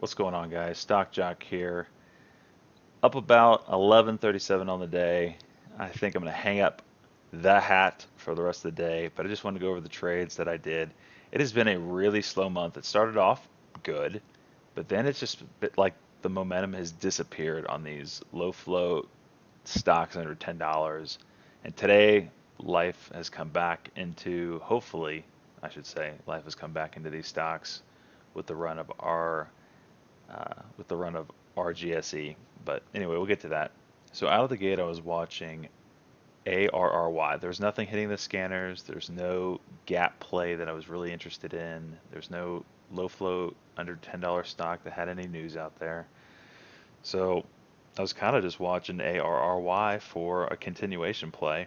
What's going on, guys? Stock Jock here. Up about 11:37 on the day. I think I'm going to hang up the hat for the rest of the day, but I just wanted to go over the trades that I did. It has been a really slow month. It started off good, but then it's just like the momentum has disappeared on these low float stocks under $10. And today, life has come back into, hopefully, I should say, life has come back into these stocks with the run of our uh, with the run of RGSE. But anyway, we'll get to that. So out of the gate, I was watching ARRY. There's nothing hitting the scanners. There's no gap play that I was really interested in. There's no low float under $10 stock that had any news out there. So I was kind of just watching ARRY for a continuation play.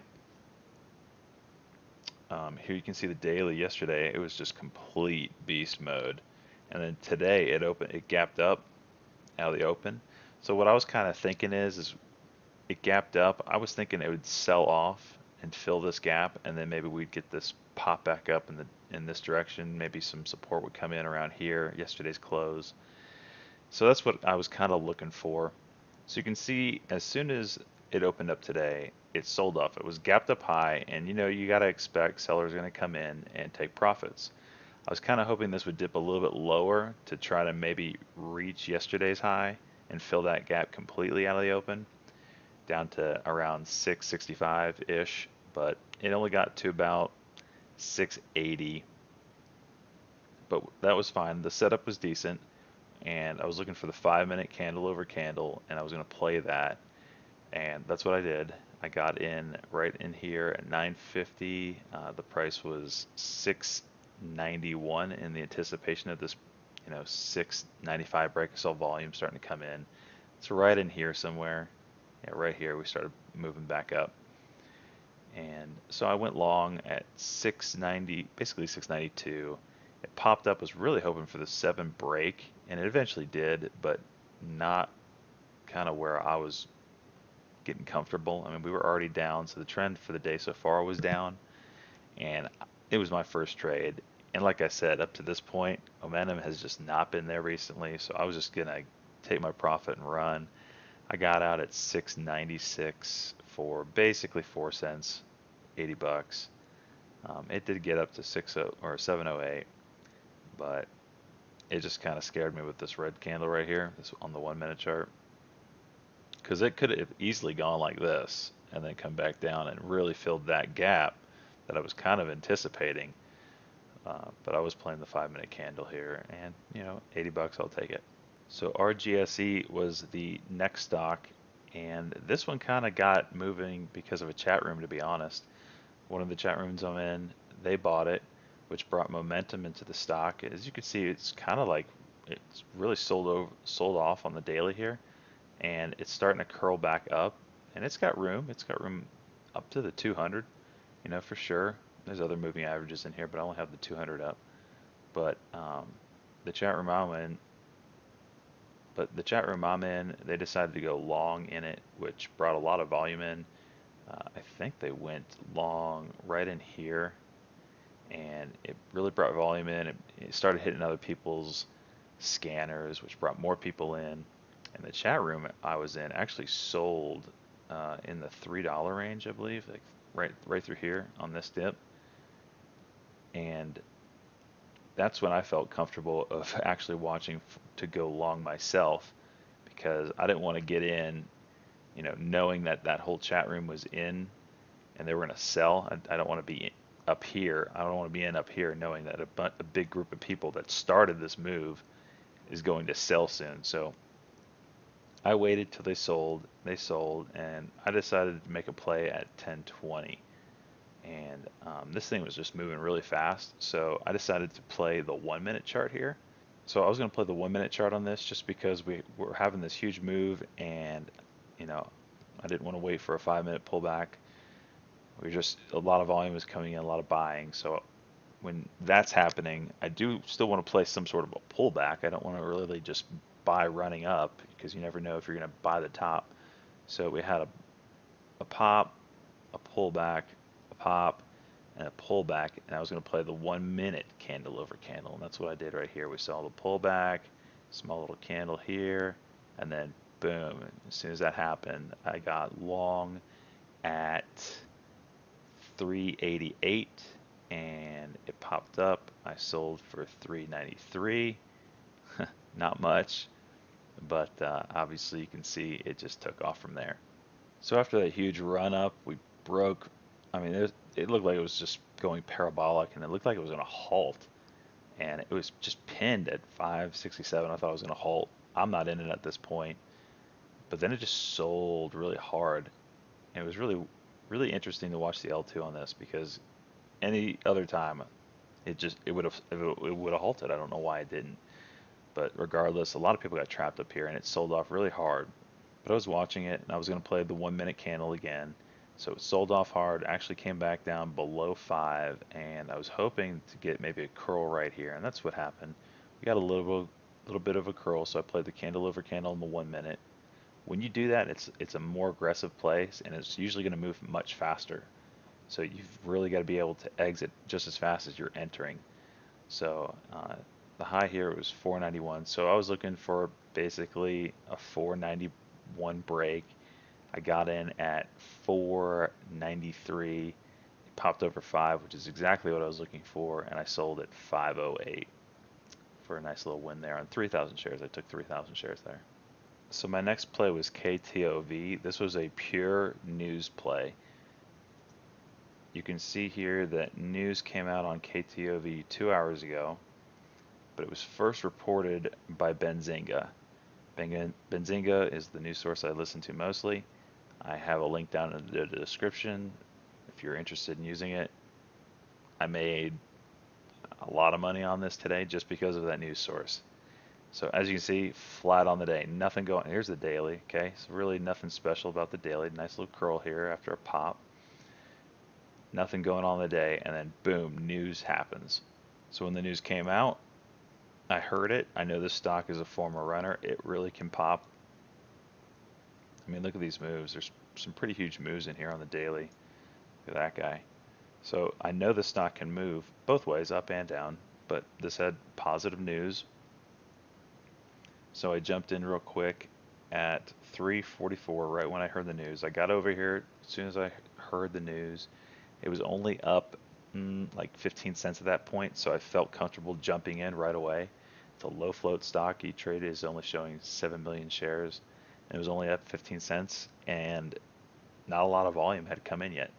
Um, here you can see the daily yesterday. It was just complete beast mode and then today it opened it gapped up out of the open. So what i was kind of thinking is is it gapped up. I was thinking it would sell off and fill this gap and then maybe we'd get this pop back up in the in this direction. Maybe some support would come in around here. Yesterday's close. So that's what i was kind of looking for. So you can see as soon as it opened up today it sold off. It was gapped up high and you know you got to expect sellers are going to come in and take profits I was kind of hoping this would dip a little bit lower to try to maybe reach yesterday's high and fill that gap completely out of the open down to around 665-ish, but it only got to about 680. But that was fine. The setup was decent, and I was looking for the five-minute candle over candle, and I was going to play that, and that's what I did. I got in right in here at 950. Uh, the price was 6 91 in the anticipation of this, you know, 695 break. I saw volume starting to come in. It's right in here somewhere. Yeah, right here we started moving back up. And so I went long at 690, basically 692. It popped up, was really hoping for the seven break, and it eventually did, but not kind of where I was getting comfortable. I mean, we were already down, so the trend for the day so far was down, and it was my first trade, and like I said, up to this point, momentum has just not been there recently. So I was just gonna take my profit and run. I got out at 696 for basically four cents, 80 bucks. Um, it did get up to 60 or 708, but it just kind of scared me with this red candle right here, this on the one minute chart, because it could have easily gone like this and then come back down and really filled that gap that I was kind of anticipating uh, but I was playing the five minute candle here and you know 80 bucks I'll take it. So RGSE was the next stock and this one kind of got moving because of a chat room to be honest. One of the chat rooms I'm in they bought it which brought momentum into the stock. As you can see it's kind of like it's really sold over sold off on the daily here and it's starting to curl back up and it's got room. It's got room up to the 200 you know for sure there's other moving averages in here, but I only have the 200 up. But um, the chat room I'm in, but the chat room I'm in, they decided to go long in it, which brought a lot of volume in. Uh, I think they went long right in here, and it really brought volume in. It, it started hitting other people's scanners, which brought more people in. And the chat room I was in actually sold uh, in the three dollar range, I believe, like right right through here on this dip and that's when I felt comfortable of actually watching to go long myself because I didn't want to get in, you know, knowing that that whole chat room was in and they were going to sell. I, I, don't want to be up here. I don't want to be in up here knowing that a, a big group of people that started this move is going to sell soon. So I waited till they sold. They sold, and I decided to make a play at 1020 and um, this thing was just moving really fast. So I decided to play the one minute chart here. So I was going to play the one minute chart on this just because we were having this huge move and, you know, I didn't want to wait for a five minute pullback. We just, a lot of volume was coming in, a lot of buying. So when that's happening, I do still want to play some sort of a pullback. I don't want to really just buy running up because you never know if you're going to buy the top. So we had a, a pop, a pullback, pop and a pullback and I was going to play the one minute candle over candle and that's what I did right here we saw the pullback Small little candle here, and then boom. As soon as that happened, I got long at 388 and it popped up. I sold for 393. Not much, but uh, obviously you can see it just took off from there. So after that huge run up, we broke. I mean, it, it looked like it was just going parabolic, and it looked like it was going to halt. And it was just pinned at 567. I thought it was going to halt. I'm not in it at this point, but then it just sold really hard. And it was really, really interesting to watch the L2 on this because any other time, it just it would have it would have halted. I don't know why it didn't. But regardless, a lot of people got trapped up here, and it sold off really hard. But I was watching it, and I was going to play the one minute candle again. So it sold off hard, actually came back down below five, and I was hoping to get maybe a curl right here, and that's what happened. We got a little little bit of a curl, so I played the candle over candle in the one minute. When you do that, it's it's a more aggressive place, and it's usually going to move much faster. So you've really got to be able to exit just as fast as you're entering. So uh, the high here was 491. So I was looking for basically a 491 break. I got in at 493. It popped over 5, which is exactly what I was looking for, and I sold at 508 for a nice little win there on 3,000 shares. I took 3,000 shares there. So my next play was KTOV. This was a pure news play you can see here that news came out on KTOV two hours ago, but it was first reported by Benzinga. Benzinga is the news source I listen to mostly. I have a link down in the description if you're interested in using it. I made a lot of money on this today just because of that news source. So as you can see, flat on the day, nothing going. Here's the daily, okay? So really nothing special about the daily. Nice little curl here after a pop nothing going on the day, and then boom, news happens. So when the news came out, I heard it. I know this stock is a former runner. It really can pop. I mean, look at these moves. There's some pretty huge moves in here on the daily. Look at that guy. So I know the stock can move both ways, up and down, but this had positive news. So I jumped in real quick at 3:44 right when I heard the news. I got over here as soon as I heard the news it was only up mm, like 15 cents at that point, so I felt comfortable jumping in right away. It's a low float stock. E-Trade is only showing 7 million shares, it was only up 15 cents, and not a lot of volume had come in yet.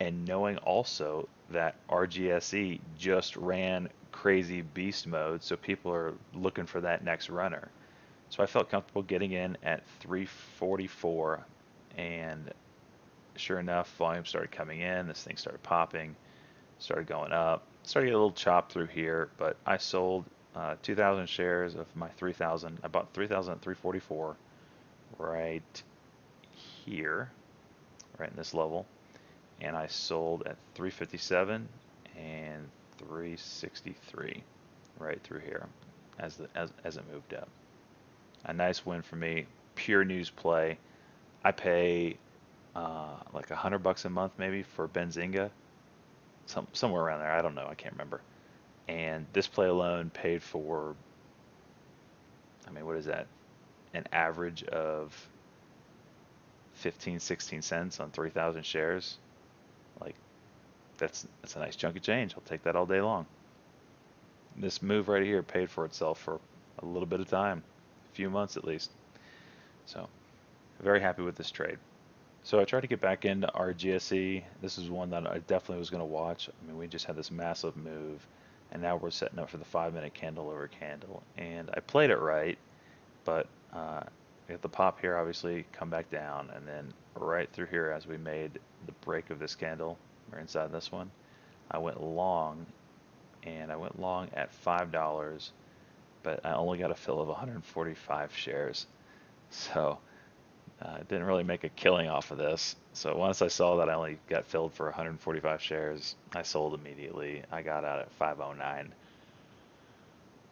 And knowing also that RGSE just ran crazy beast mode, so people are looking for that next runner. So I felt comfortable getting in at 344 and sure enough, volume started coming in. This thing started popping, started going up. Started a little chop through here, but I sold uh, 2,000 shares of my 3,000. I bought 3,000 at 344 right here, right in this level, and I sold at 357 and 363 right through here as the as, as it moved up. A nice win for me. Pure news play. I pay uh, like hundred bucks a month maybe for Benzinga, some somewhere around there. I don't know. I can't remember. And this play alone paid for. I mean, what is that? An average of 15, 16 cents on 3,000 shares. Like, that's that's a nice chunk of change. I'll take that all day long. This move right here paid for itself for a little bit of time, a few months at least. So, very happy with this trade. So I tried to get back into RGSE. This is one that I definitely was going to watch. I mean, we just had this massive move, and now we're setting up for the five-minute candle over candle. And I played it right, but uh, at the pop here, obviously, come back down, and then right through here as we made the break of this candle, we're inside this one, I went long, and I went long at $5, but I only got a fill of 145 shares. So uh, didn't really make a killing off of this. So once I saw that I only got filled for 145 shares, I sold immediately. I got out at 509.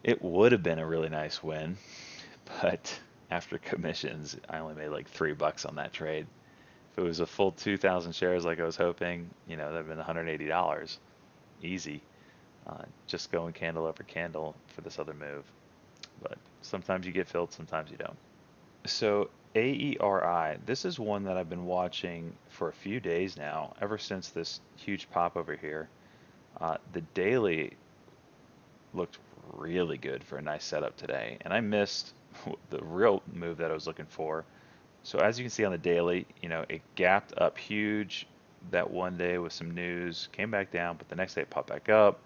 It would have been a really nice win, but after commissions, I only made like three bucks on that trade. If it was a full 2,000 shares like I was hoping, you know, that'd been 180 dollars, easy. uh, just going candle over candle for this other move. But sometimes you get filled, sometimes you don't. So AERI, this is one that I've been watching for a few days now, ever since this huge pop over here. Uh, the daily looked really good for a nice setup today, and I missed the real move that I was looking for. So as you can see on the daily, you know, it gapped up huge that one day with some news, came back down, but the next day it popped back up.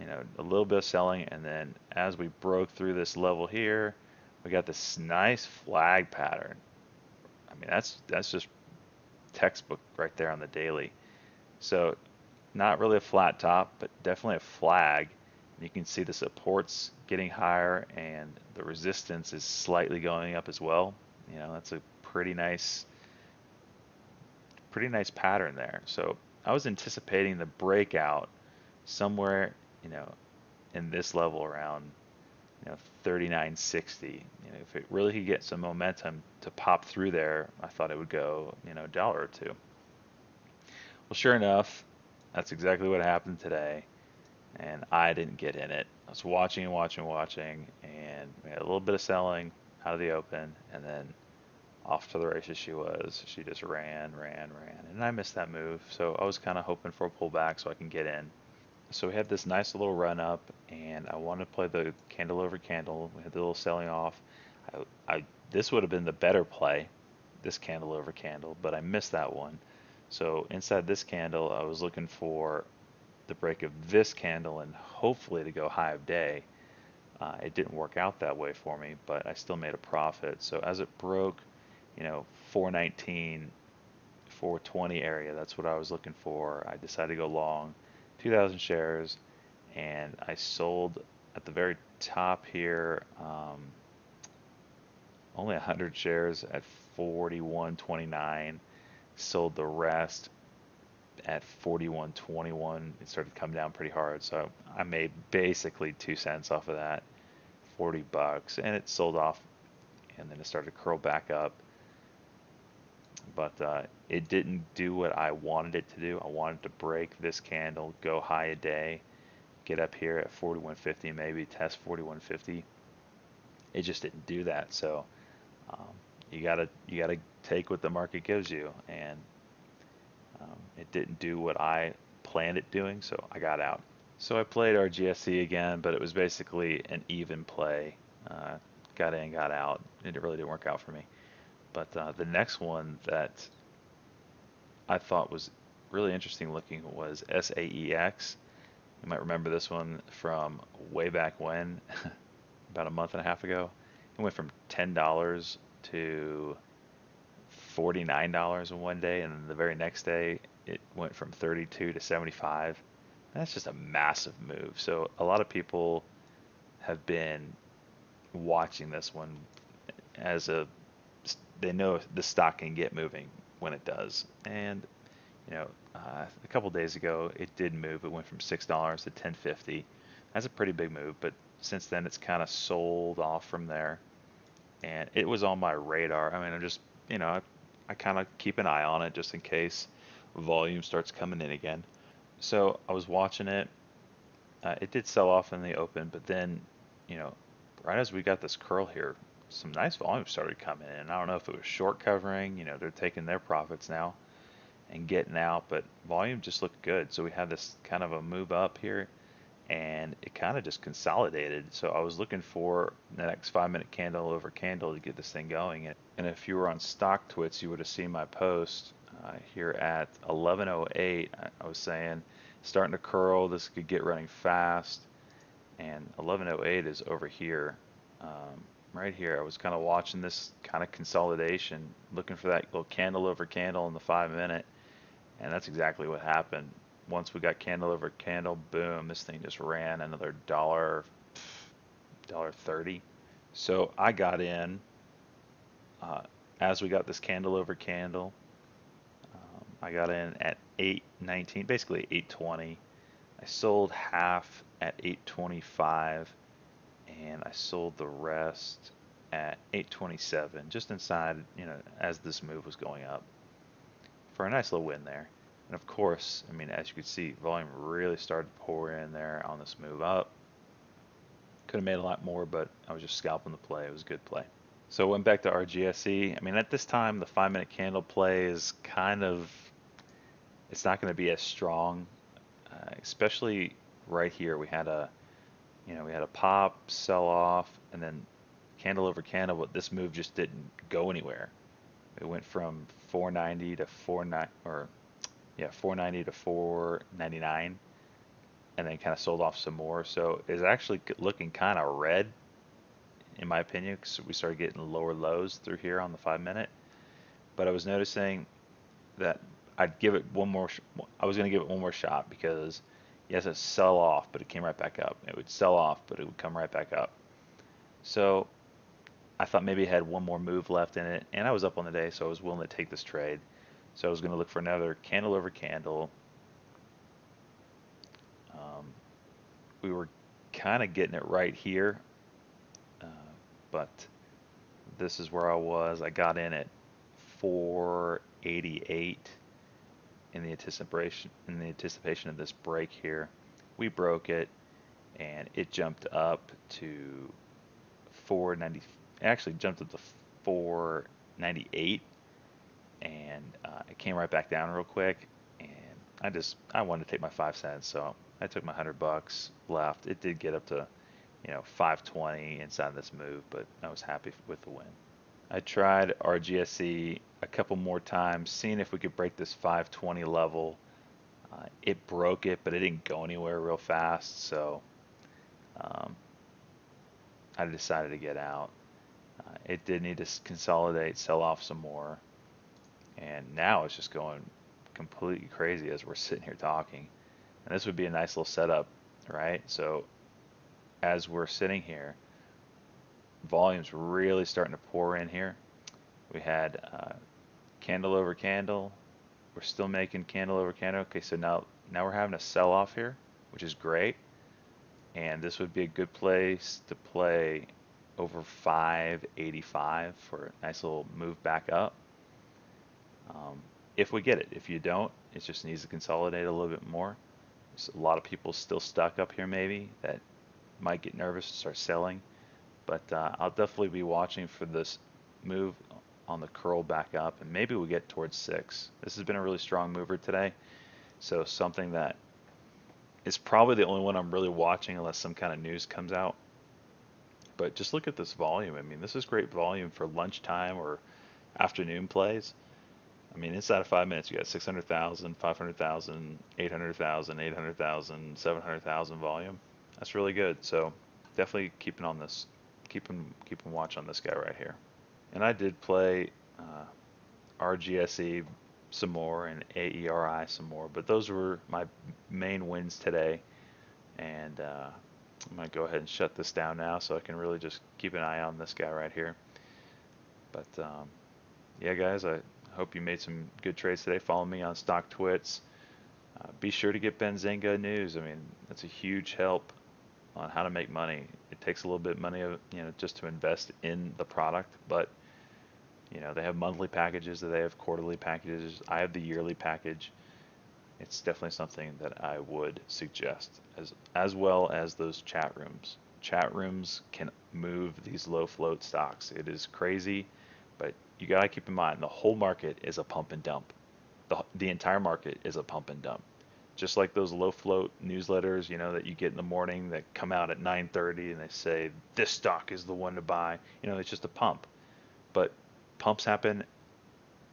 You know, a little bit of selling, and then as we broke through this level here, we got this nice flag pattern. I mean, that's that's just textbook right there on the daily. So not really a flat top, but definitely a flag. You can see the supports getting higher and the resistance is slightly going up as well. You know, that's a pretty nice, pretty nice pattern there. So I was anticipating the breakout somewhere, you know, in this level around, you know, 39.60. You know, if it really could get some momentum to pop through there, I thought it would go, you know, a dollar or two. Well, sure enough, that's exactly what happened today, and I didn't get in it. I was watching and watching and watching, and we had a little bit of selling out of the open, and then off to the races she was. She just ran, ran, ran, and I missed that move. So I was kind of hoping for a pullback so I can get in. So we had this nice little run up, and I wanted to play the candle over candle. We had the little selling off. I, I this would have been the better play, this candle over candle, but I missed that one. So inside this candle, I was looking for the break of this candle and hopefully to go high of day. Uh, it didn't work out that way for me, but I still made a profit. So as it broke, you know, 419, 420 area, that's what I was looking for. I decided to go long, 2,000 shares, and I sold at the very top here um, only 100 shares at 41.29 sold the rest at 41.21. It started to come down pretty hard, so I made basically two cents off of that, 40 bucks, and it sold off, and then it started to curl back up. But uh, it didn't do what I wanted it to do. I wanted to break this candle, go high a day, get up here at 41.50, maybe test 41.50. It just didn't do that. So um, you gotta you gotta take what the market gives you, and um, it didn't do what I planned it doing, so I got out. So I played RGSE again, but it was basically an even play. Uh, got in, got out. It really didn't work out for me. But uh, the next one that I thought was really interesting looking was SAEX. You might remember this one from way back when, about a month and a half ago. It went from $10 to $49 in one day, and then the very next day it went from 32 to 75. That's just a massive move. So a lot of people have been watching this one as a they know the stock can get moving when it does. And you know, uh, a couple days ago it did move. It went from six dollars to 10.50. That's a pretty big move, but since then it's kind of sold off from there and it was on my radar. I mean, I'm just, you know, I, I kind of keep an eye on it just in case volume starts coming in again. So I was watching it. Uh, it did sell off in the open, but then, you know, right as we got this curl here, some nice volume started coming in. I don't know if it was short covering, you know, they're taking their profits now and getting out, but volume just looked good. So we had this kind of a move up here and it kind of just consolidated. So I was looking for the next five minute candle over candle to get this thing going. And if you were on StockTwits, you would have seen my post uh, here at 11:08. I was saying starting to curl. This could get running fast. And 11:08 is over here, um, right here. I was kind of watching this kind of consolidation, looking for that little candle over candle in the five minute, and that's exactly what happened once we got candle over candle, boom, this thing just ran another dollar, dollar thirty. So I got in uh, as we got this candle over candle. Um, I got in at 819, basically 820. I sold half at 825, and I sold the rest at 827, just inside, you know, as this move was going up for a nice little win there. And of course, I mean, as you can see, volume really started to pour in there on this move up. Could have made a lot more, but I was just scalping the play. It was a good play. So went back to RGSE. I mean, at this time, the five minute candle play is kind of, it's not going to be as strong, uh, especially right here. We had a, you know, we had a pop, sell off, and then candle over candle, but this move just didn't go anywhere. It went from 490 to 49 or yeah, 490 to 499 and then kind of sold off some more. So it's actually looking kind of red in my opinion because we started getting lower lows through here on the 5 minute. But I was noticing that I'd give it one more I was going to give it one more shot because yes, it sell off, but it came right back up. It would sell off, but it would come right back up. So I thought maybe it had one more move left in it, and I was up on the day, so I was willing to take this trade. So I was going to look for another candle over candle. Um, we were kind of getting it right here, uh, but this is where I was. I got in at 488 in the anticipation in the anticipation of this break here. We broke it, and it jumped up to 490 actually jumped up to 498 and uh, it came right back down real quick and I just I wanted to take my five cents so I took my hundred bucks left it did get up to you know 520 inside this move but I was happy with the win I tried RGSE a couple more times seeing if we could break this 520 level uh, it broke it but it didn't go anywhere real fast so um, I decided to get out uh, it did need to consolidate, sell off some more, and now it's just going completely crazy as we're sitting here talking. And this would be a nice little setup, right? So as we're sitting here, volume's really starting to pour in here. We had uh, candle over candle. We're still making candle over candle. Okay, so now now we're having a sell off here, which is great. And this would be a good place to play over 585 for a nice little move back up. Um, if we get it, if you don't, it just needs to consolidate a little bit more. There's a lot of people still stuck up here maybe that might get nervous to start selling, but uh, I'll definitely be watching for this move on the curl back up and maybe we get towards six. This has been a really strong mover today, so something that is probably the only one I'm really watching unless some kind of news comes out but just look at this volume. I mean, this is great volume for lunchtime or afternoon plays. I mean, inside of five minutes, you got 600,000, 500,000, 800,000, 800,000, 700,000 volume. That's really good. So definitely keeping on this, keeping keeping watch on this guy right here. And I did play uh, RGSE some more and AERI some more, but those were my main wins today. And uh, I'm to go ahead and shut this down now so I can really just keep an eye on this guy right here. But um, yeah, guys, I hope you made some good trades today. Follow me on StockTwits. Uh, be sure to get Benzinga news. I mean, that's a huge help on how to make money. Takes a little bit of money, uh, you know, just to invest in the product, but you know, they have monthly packages, they have quarterly packages. I have the yearly package it's definitely something that I would suggest as as well as those chat rooms. Chat rooms can move these low float stocks. It is crazy, but you got to keep in mind the whole market is a pump and dump. The, the entire market is a pump and dump. Just like those low float newsletters, you know, that you get in the morning that come out at 9:30 and they say this stock is the one to buy. You know, it's just a pump. But pumps happen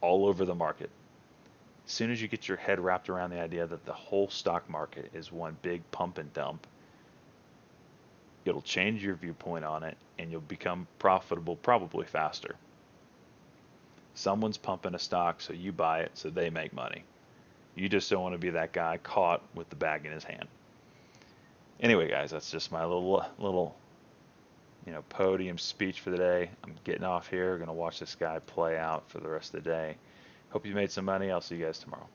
all over the market as soon as you get your head wrapped around the idea that the whole stock market is one big pump and dump, it'll change your viewpoint on it and you'll become profitable probably faster. Someone's pumping a stock, so you buy it so they make money. You just don't want to be that guy caught with the bag in his hand. Anyway, guys, that's just my little little you know podium speech for the day. I'm getting off here. We're to watch this guy play out for the rest of the day. Hope you made some money. I'll see you guys tomorrow.